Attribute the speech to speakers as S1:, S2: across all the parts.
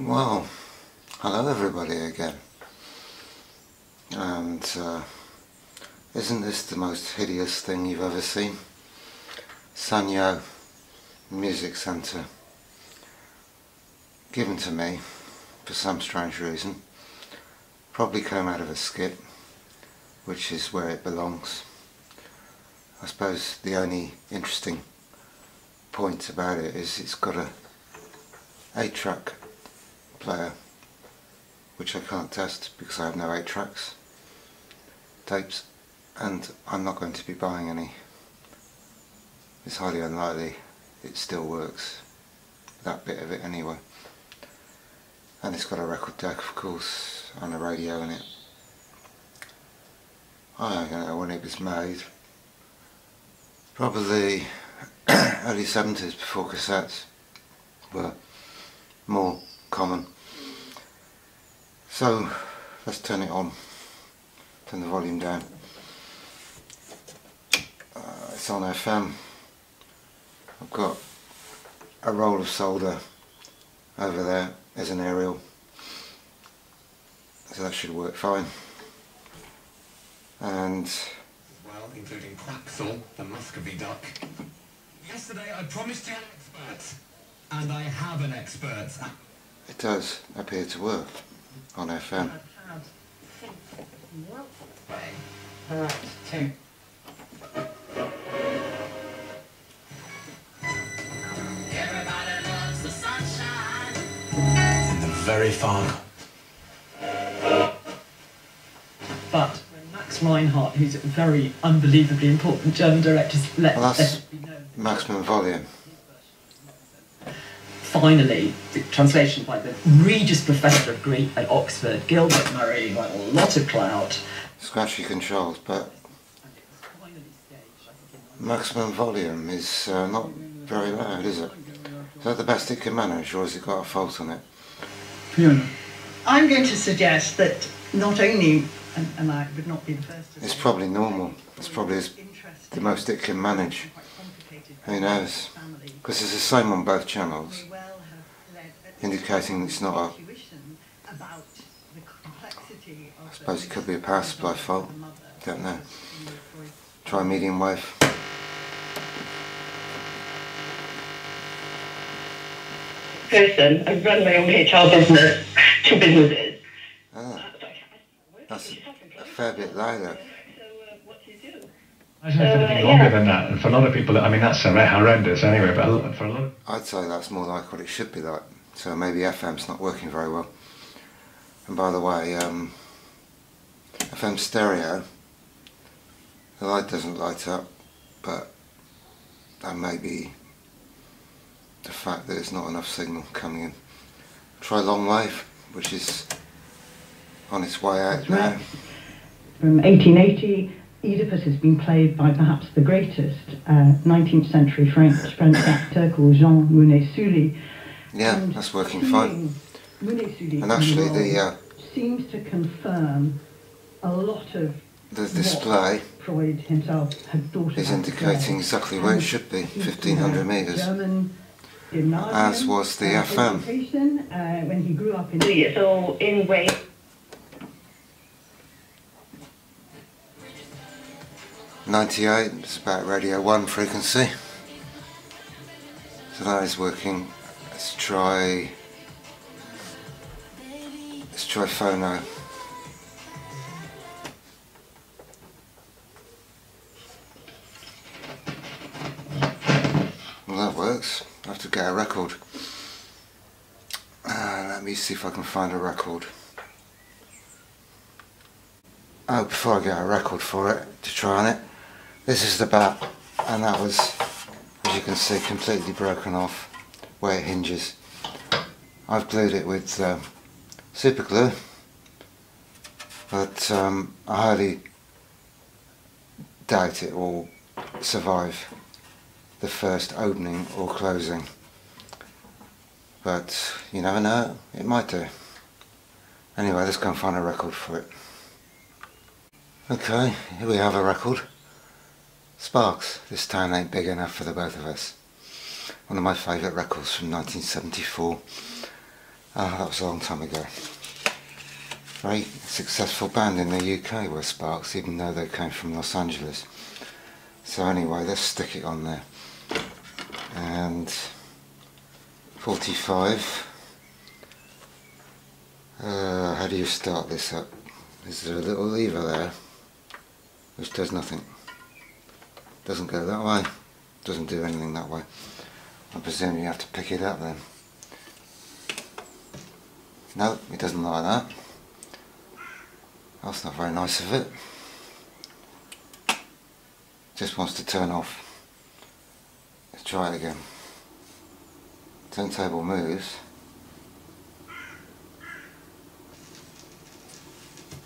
S1: Well, hello everybody again. And uh, isn't this the most hideous thing you've ever seen? Sanyo Music Centre. Given to me for some strange reason. Probably came out of a skit, which is where it belongs. I suppose the only interesting point about it is it's got a 8 track player which I can't test because I have no 8 tracks tapes and I'm not going to be buying any. It's highly unlikely it still works, that bit of it anyway. And it's got a record deck of course and a radio in it. I don't know when it was made. Probably early 70s before cassettes were more common. So let's turn it on, turn the volume down. Uh, it's on FM. I've got a roll of solder over there as an aerial. So that should work fine. And
S2: well, including Quaxel, the Muscovy duck. Yesterday I promised you an expert, and I have an expert.
S1: it does appear to work on FM.
S3: Alright.
S2: In the very far.
S3: But when Max Reinhardt, who's a very unbelievably important German director, let,
S1: Well,
S3: let
S1: that's
S3: it be known.
S1: maximum volume.
S3: Finally, the translation by the Regius Professor of Greek at Oxford, Gilbert Murray, got a lot of clout.
S1: Scratchy controls, but
S3: And it was finally staged, I think, in
S1: maximum volume is uh, not very loud, is it? Is that the best it can manage, or has it got a fault on it?
S3: Fiona.
S4: I'm going to suggest that not only, and, and I would not be the first to
S1: It's probably normal. It's probably the most it can manage. Who knows? Because it's the same on both channels,
S4: may well have led at
S1: indicating it's not a.
S4: intuition about the complexity of
S1: I suppose it could be a power supply fault.
S4: mother
S1: Don't know.
S4: in the
S1: Try medium wave.
S5: person. I run my own HR business, two businesses.
S1: Ah, that's a fair bit louder.
S5: So, uh, what do you do?
S6: I don't know if anything longer than that. And for a lot of people, I mean, that's horrendous anyway, but for a lot of
S1: I'd say that's more like what it should be like. So maybe FM's not working very well. And by the way, um, FM stereo, the light doesn't light up, but that may be the fact that there's not enough signal coming in. Try long wave, which is on its way out
S4: That's
S1: now.
S4: right. From 1880, Oedipus has been played by perhaps the greatest uh, 19th century French, French actor called Jean Mounet-Sully.
S1: Yeah,
S4: And
S1: that's working fine. And actually, the
S4: role
S1: uh,
S4: seems to confirm a lot of
S1: the display
S4: Freud himself had thought
S1: is
S4: about
S1: indicating
S4: as
S1: exactly where it should be,
S4: he- he
S1: 1500 metres. As was the
S4: uh,
S1: FM.
S4: uh, when he grew up in
S5: Do you? So, in Wales,
S1: 98 is about radio 1 frequency. So that is working. Let's try. Let's try phono. Well, that works. I have to get a record. Uh, let me see if I can find a record. Oh, before I get a record for it to try on it, this is the bat, and that was, as you can see, completely broken off where it hinges. I've glued it with uh, super glue, but um, I highly doubt it will survive the first opening or closing. But you never know, it might do. Anyway, let's go and find a record for it. Okay, here we have a record. Sparks, this town ain't big enough for the both of us. One of my favourite records from 1974. Ah, that was a long time ago. Very successful band in the UK were Sparks, even though they came from Los Angeles. So anyway, let's stick it on there. And 45. Uh, how do you start this up? Is there a little lever there which does nothing? Doesn't go that way, doesn't do anything that way. I presume you have to pick it up then. No, it doesn't like that. That's not very nice of it. Just wants to turn off. Let's try it again. Turntable moves.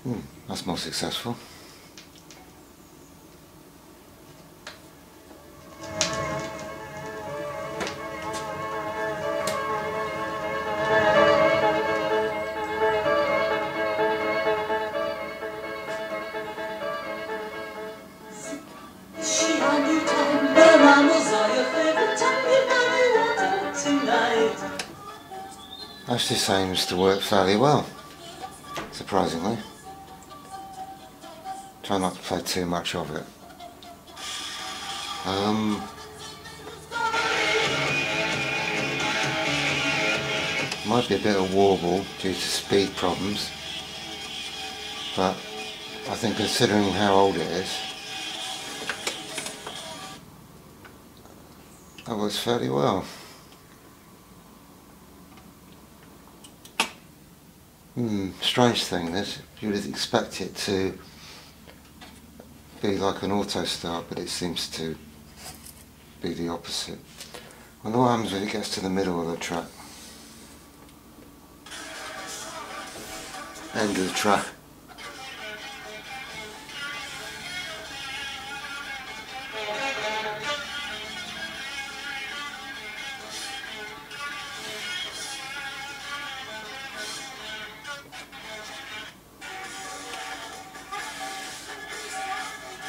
S1: Hmm, that's more successful. Seems to work fairly well, surprisingly. Try not to play too much of it. Um, might be a bit of warble due to speed problems, but I think considering how old it is, that works fairly well. Strange thing this. You would expect it to be like an auto start, but it seems to be the opposite. wonder what happens when it gets to the middle of the track. End of the track.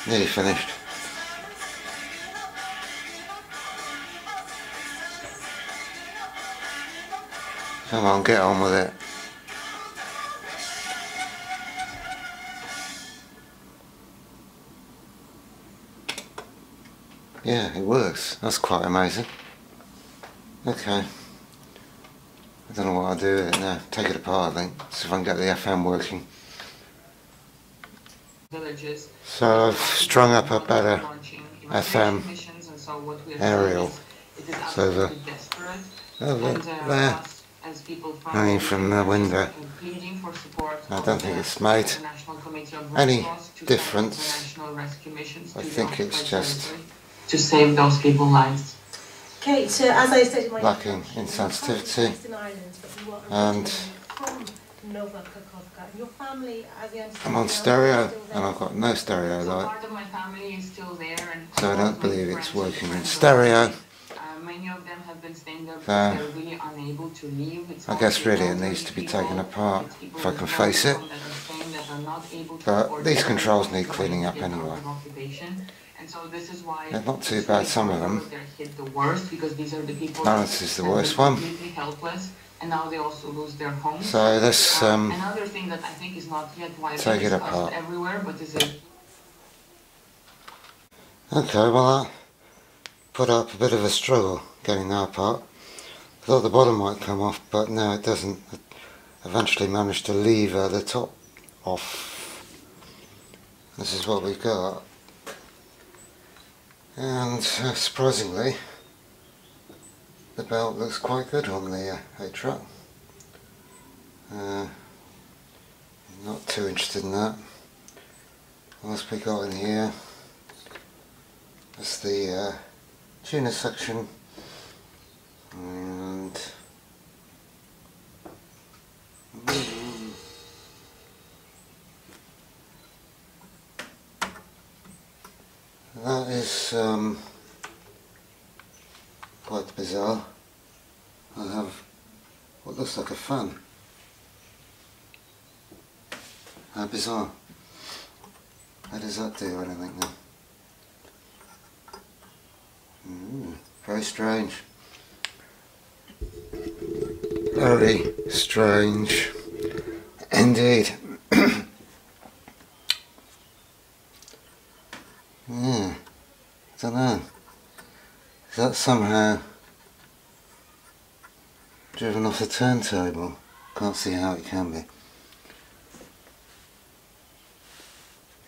S1: Nearly finished. Come on, get on with it. Yeah, it works. That's quite amazing. Okay. I don't know what I'll do with it now. Take it apart, I think. See if I can get the FM working.
S7: Villages.
S1: So I've strung up a better FM aerial. over over there, hanging from the window. I don't think it's made any difference. I think it's just
S7: to save those people's lives.
S8: Kate, uh, as I said in my
S1: lacking in sensitivity.
S8: Western Islands, but you are
S1: and
S8: originally from Nova Kakhovka. Your family, as I understand,
S1: I'm on stereo
S8: is still
S1: and. I've got no stereo
S7: So
S1: light,
S7: part of my family is still there and
S1: so I don't believe it's working in stereo.
S7: Uh, many of them have been staying there
S1: So,
S7: because they're really unable to leave. It's
S1: I guess really it needs to be
S7: people,
S1: taken apart, if I can face it.
S7: income that are staying that are not able to
S1: But these controls need cleaning up anyway.
S7: of occupation. And so this is why
S1: They're not too bad, some of them.
S7: They're the worst because these are the people
S1: Balance
S7: that
S1: is the worst one.
S7: helpless and now they also lose their homes.
S1: So this,
S7: Uh,
S1: um,
S7: another thing that I think is not yet widely
S1: take it apart.
S7: everywhere, but is a
S1: Okay, well that put up a bit of a struggle getting that apart. I thought the bottom might come off, but no it doesn't. It eventually managed to lever the top off. This is what we've got. And uh, surprisingly, the belt looks quite good on the uh, 8 track. Uh, not too interested in that. What else we got in here? That's the uh, tuner section and that is um, quite bizarre. I have what looks like a fan. How bizarre. How does that do anything then? Mm, very strange. Very strange indeed. yeah, I don't know. Is that somehow driven off the turntable? Can't see how it can be.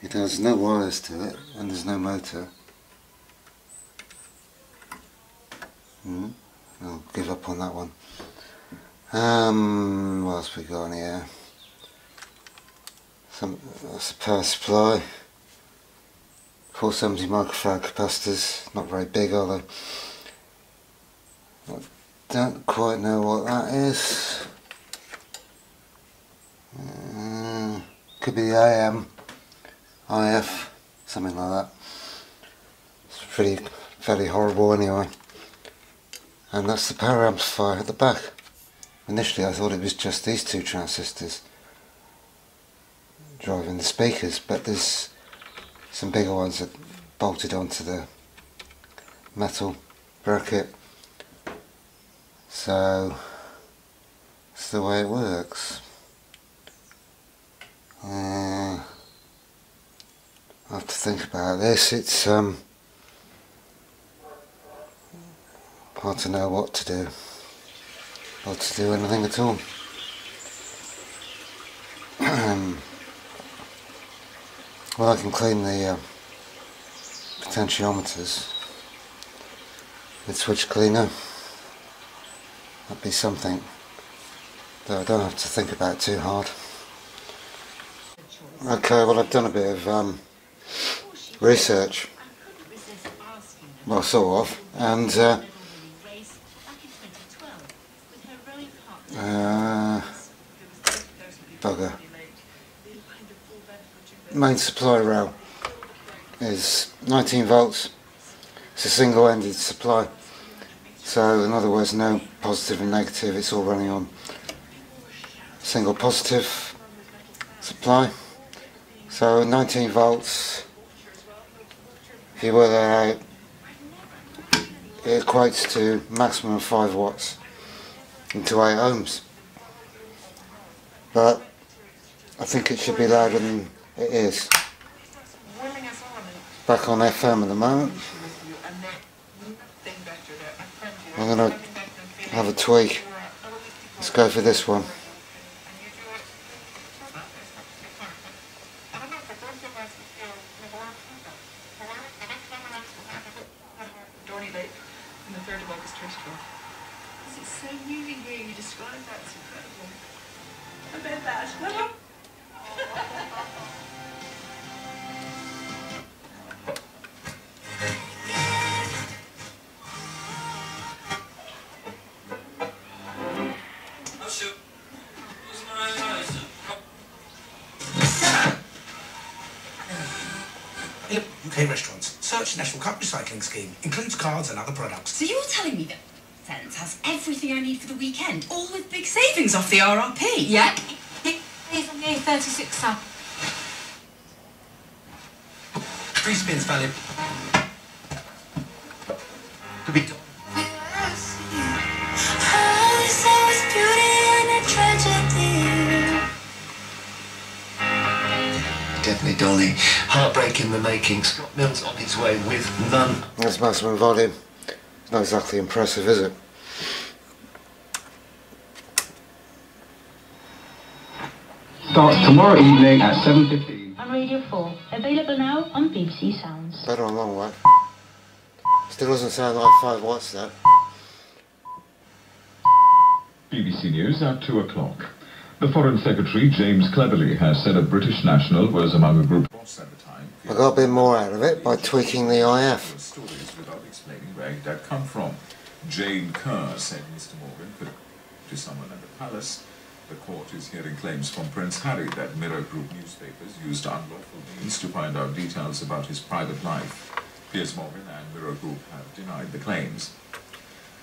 S1: It has no wires to it and there's no motor. Hmm. I'll give up on that one. Um, what else we got on here? Some that's a power supply. 470 microfarad capacitors, not very big are they? I don't quite know what that is. Uh, could be the AM, IF, something like that. It's pretty, fairly horrible anyway. And that's the power amplifier at the back. Initially I thought it was just these two transistors driving the speakers, but there's some bigger ones that bolted onto the metal bracket. So that's the way it works. Uh, I have to think about this. It's um, hard to know what to do. Not to do anything at all. Well, I can clean the uh, potentiometers with switch cleaner. That'd be something that I don't have to think about too hard. Okay, well I've done a bit of um, research. Well, sort of, and uh, uh, bugger. Main supply rail is 19 volts. It's a single-ended supply. So in other words, no positive and negative. It's all running on single positive supply. So 19 volts. If you work that out, it equates to maximum 5 watts into 8 ohms. But I think it should be louder than it is. Back on FM at the moment. I'm going to have a tweak. Let's go for this one.
S9: UK restaurants. Search National Cup Recycling Scheme. Includes cards and other products.
S10: So you're telling me that Sense has everything I need for the weekend, all with big savings off the RRP?
S11: Yeah. He's on the A36 sub.
S9: Three spins valid. Definitely Dolly. Heartbreak in the making. Scott Mills on his way with none.
S1: That's maximum volume. It's not exactly impressive, is it?
S12: Starts tomorrow evening at 7.15.
S13: On Radio 4, available now on BBC Sounds.
S1: Better on long way. Still doesn't sound like 5 watts though.
S14: BBC News at 2 o'clock. The Foreign Secretary, James Cleverly, has said a British national was among a group
S1: I got a bit more out of it by tweaking the IF.
S14: stories without explaining where it had come from. Jane Kerr said Mr. Morgan could to someone at the palace. The court is hearing claims from Prince Harry that Mirror Group newspapers used unlawful means to find out details about his private life. Piers Morgan and Mirror Group have denied the claims.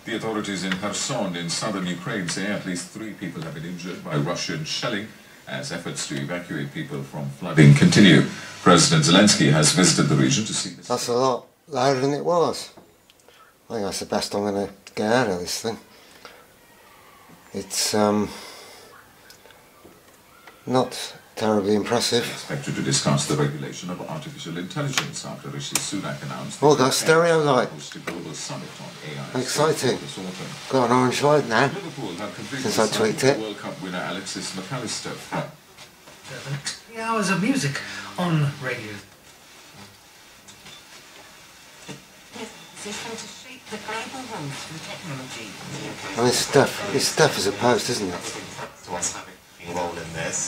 S14: The authorities in Kherson in southern Ukraine say at least three people have been injured by Russian shelling as efforts to evacuate people from flooding continue. President Zelensky has visited the region to see.
S1: That's a lot louder than it was. I think that's the best I'm going to get out of this thing. It's um, not terribly impressive.
S14: Expected to discuss the regulation of artificial intelligence after Rishi Sunak announced.
S1: Oh, got a stereo
S14: a global summit on AI.
S1: Exciting. Got an orange light now.
S14: Liverpool have completely
S1: Since I tweaked it.
S14: World Cup winner Alexis Mac Allister.
S9: Three hours of music on radio.
S15: System to shape the global world through technology.
S1: And this stuff, this stuff is a post, isn't it?
S16: to us having a role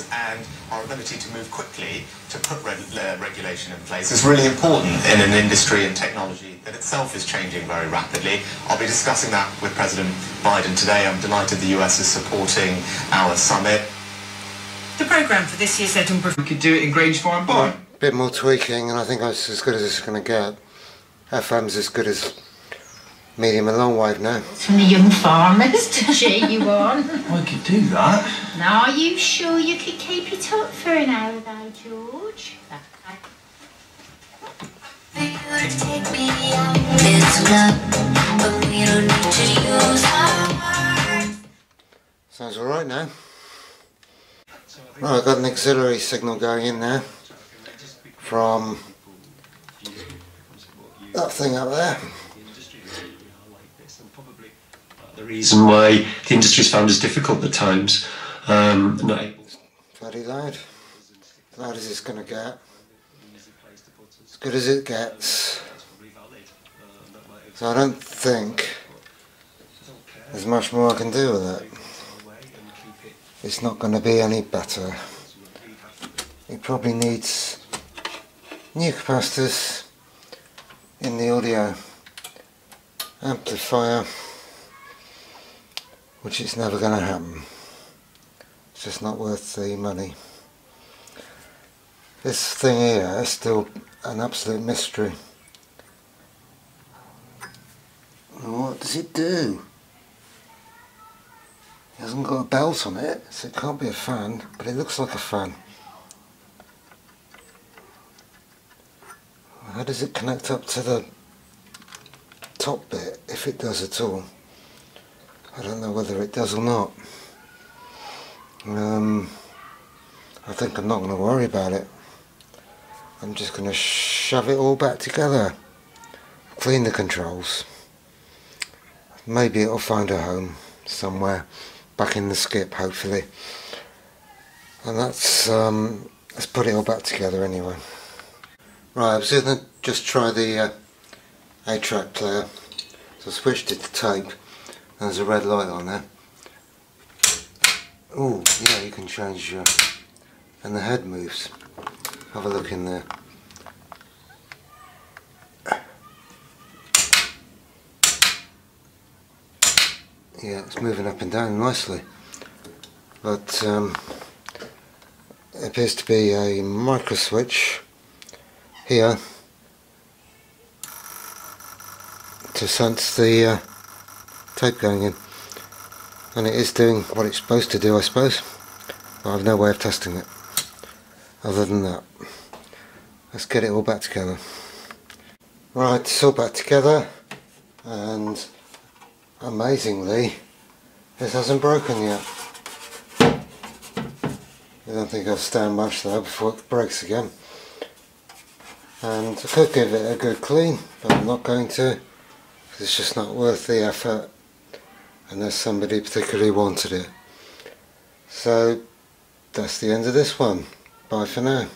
S16: in and our ability to move quickly to put reg- uh, regulation in place is really important in an industry and technology that itself is changing very rapidly. I'll be discussing that with President Biden today. I'm delighted the US is supporting our summit.
S10: The programme for this year's Edinburgh.
S17: We could do it in Grange Farm Bar.
S1: Bit more tweaking, and I think that's as good as it's going to get. FM's as good as medium and long wave now.
S11: From the young farmers to cheer you on.
S17: I could do that.
S11: Now, are you sure you could keep it up for an hour though, George?
S1: Sounds alright now. Right, I've got an auxiliary signal going in there from that thing up there.
S18: The reason why the industry's found it difficult at times. Um, able
S1: Bloody loud. Loud as it's going to get. As good as it gets. So I don't think there's much more I can do with it. It's not going to be any better. It probably needs new capacitors in the audio amplifier, which is never going to happen. It's just not worth the money. This thing here is still an absolute mystery. What does it do? It hasn't got a belt on it, so it can't be a fan, but it looks like a fan. How does it connect up to the top bit, if it does at all? I don't know whether it does or not. Um, I think I'm not going to worry about it. I'm just going to shove it all back together. Clean the controls. Maybe it'll find a home somewhere back in the skip, hopefully. And that's, um, let's put it all back together anyway. Right, I was going to just try the uh, 8-track player. So I switched it to tape. There's a red light on there. Oh, yeah, you can change your... And the head moves. Have a look in there. Yeah, it's moving up and down nicely. But um, it appears to be a micro switch here to sense the uh, tape going in. And it is doing what it's supposed to do, I suppose. But I've no way of testing it. Other than that. Let's get it all back together. Right, it's all back together. And amazingly, this hasn't broken yet. I don't think I'll stand much though before it breaks again. And I could give it a good clean, but I'm not going to. It's just not worth the effort unless somebody particularly wanted it. So that's the end of this one. Bye for now.